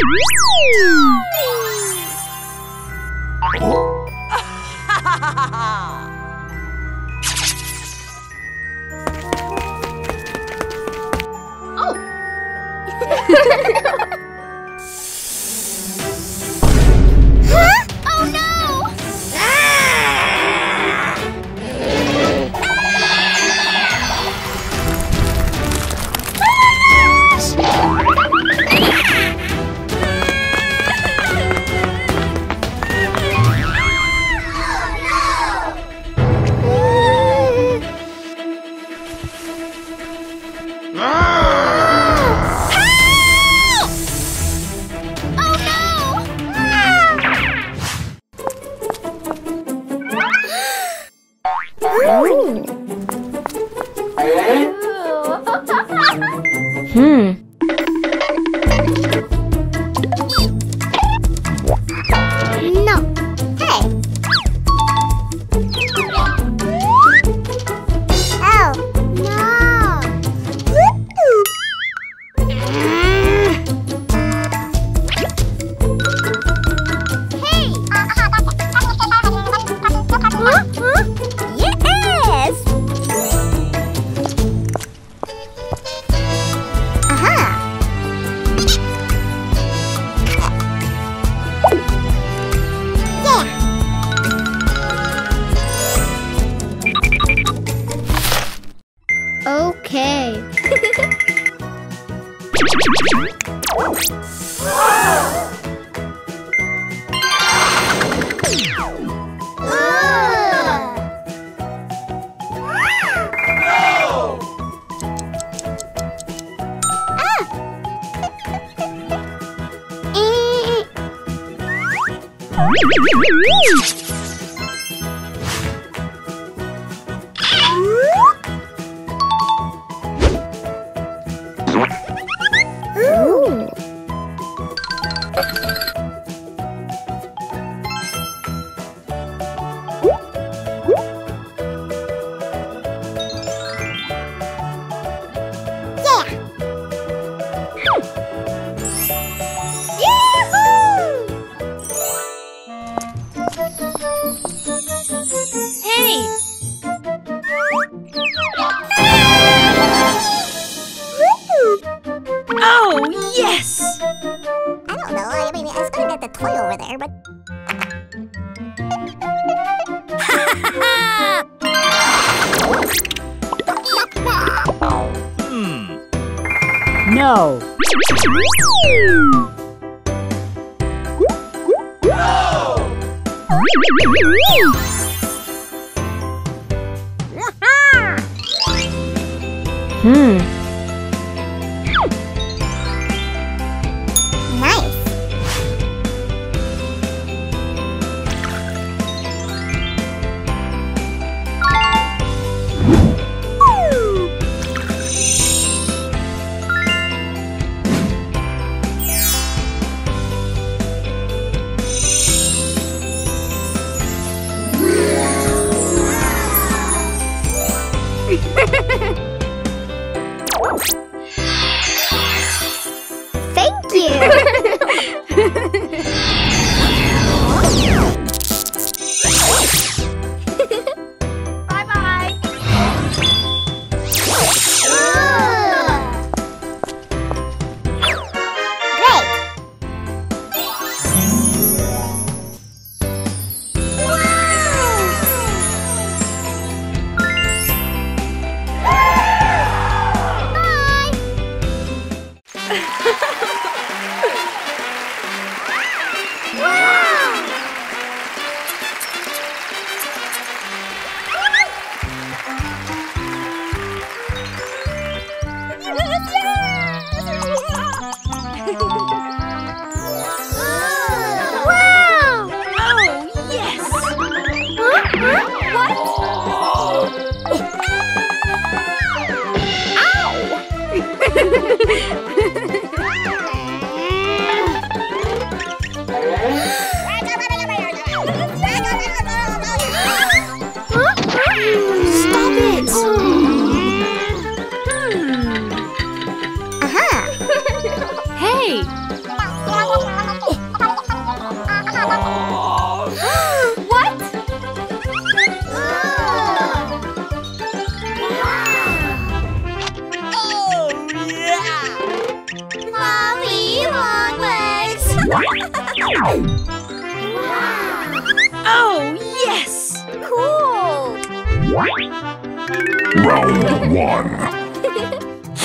Música Okay. Ooh. Ah! Ah! Hmm.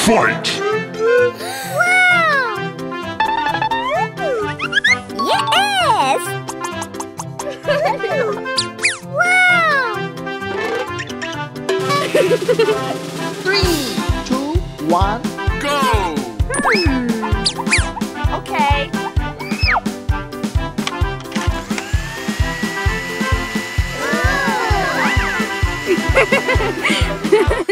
Fight! Wow! Yes! wow! Three, two, one, go! Hmm. Okay.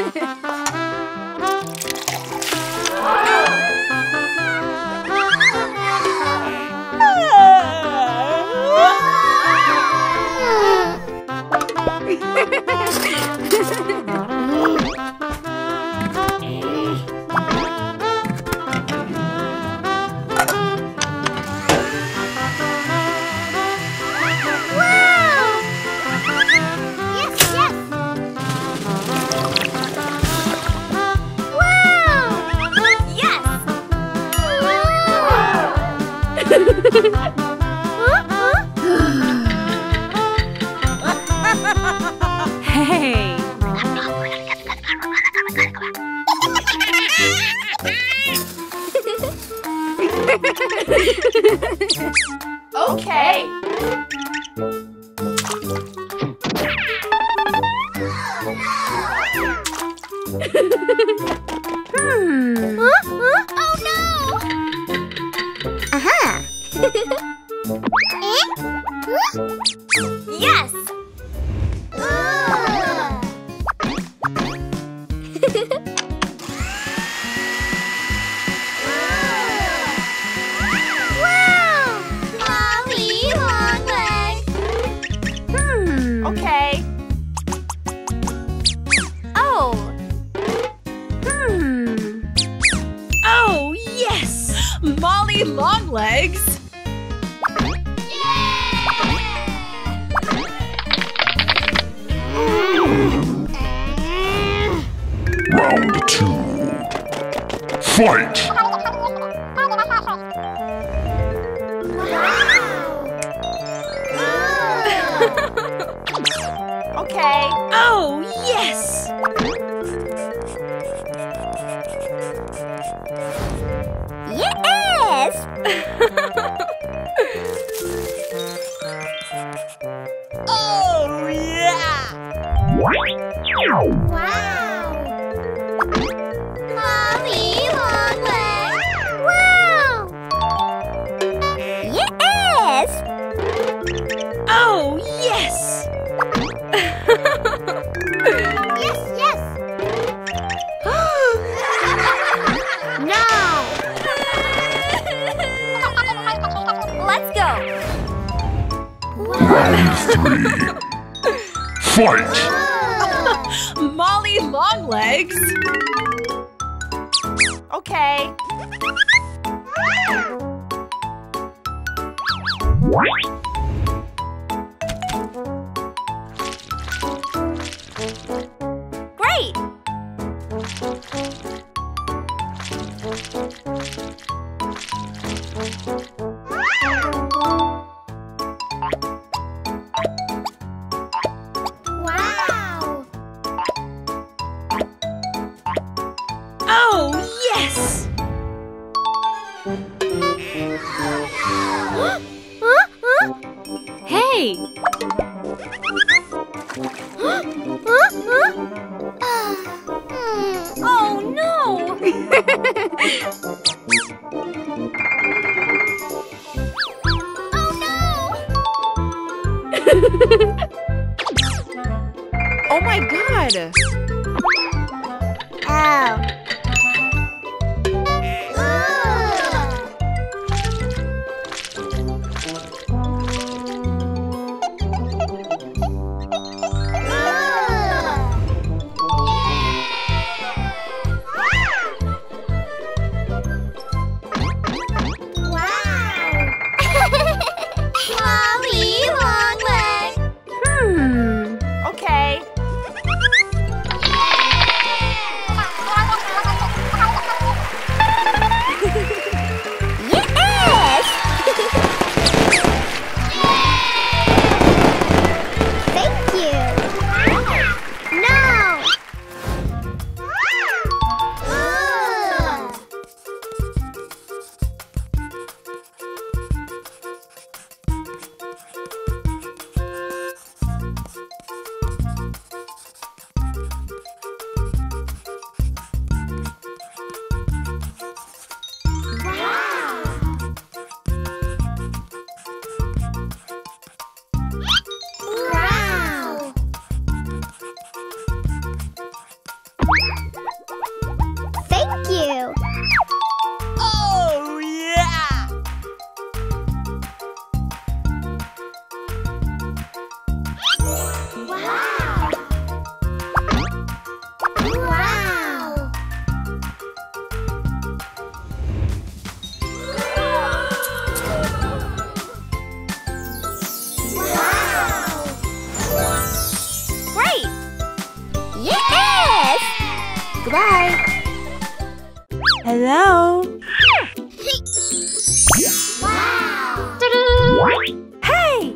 Bye. Fight! fight! Mommy Long Legs! Okay, oh my god! Oh.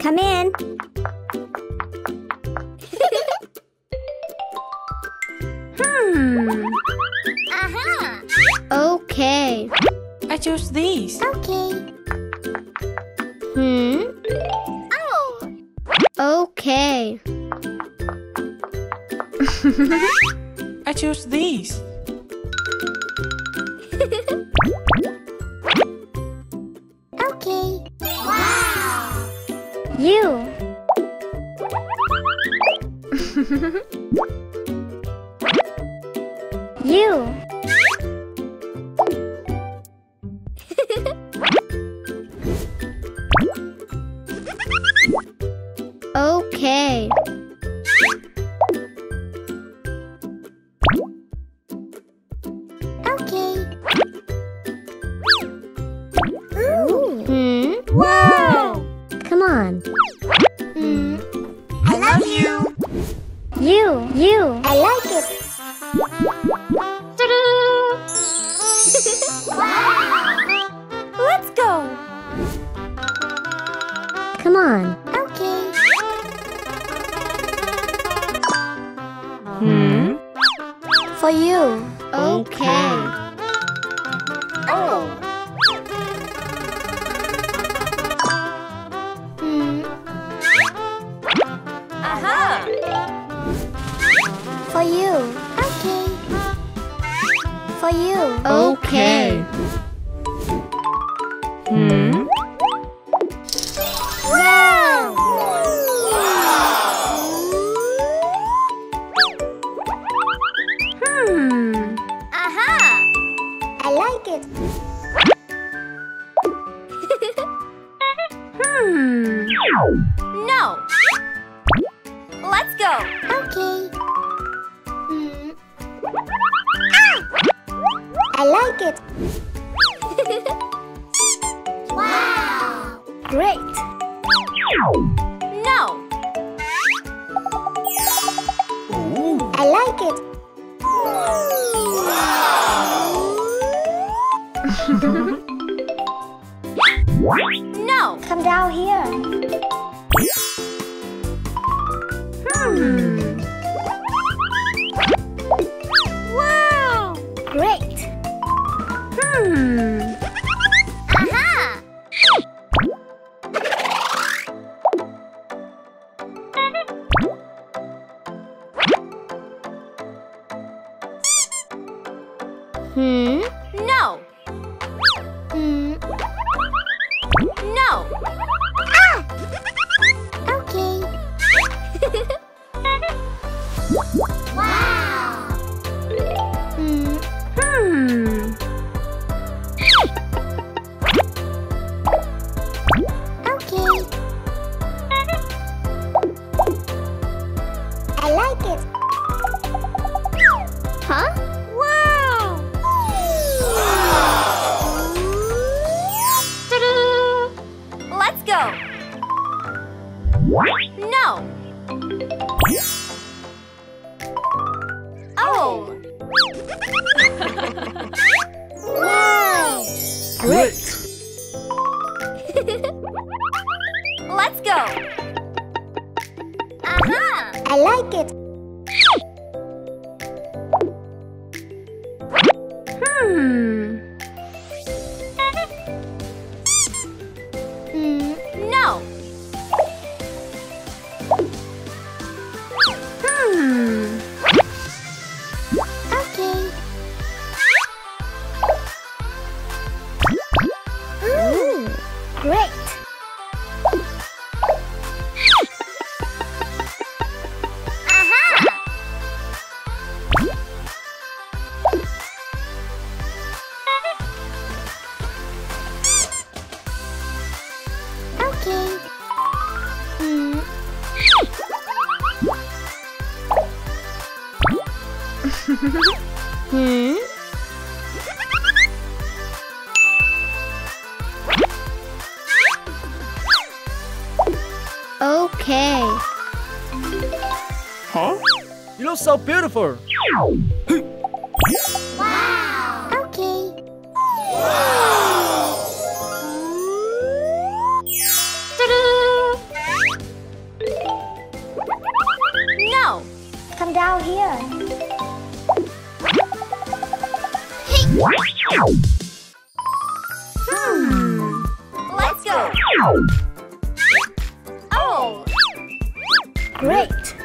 Come in. hmm. Uh-huh. Okay. I choose these. Okay. Hmm. Oh. Okay. I choose these. for you. Okay. Oh. No! Let's go! Okay. Mm. Ah! I like it. wow! Great! Hmm? Okay. Huh? You look so beautiful. Great.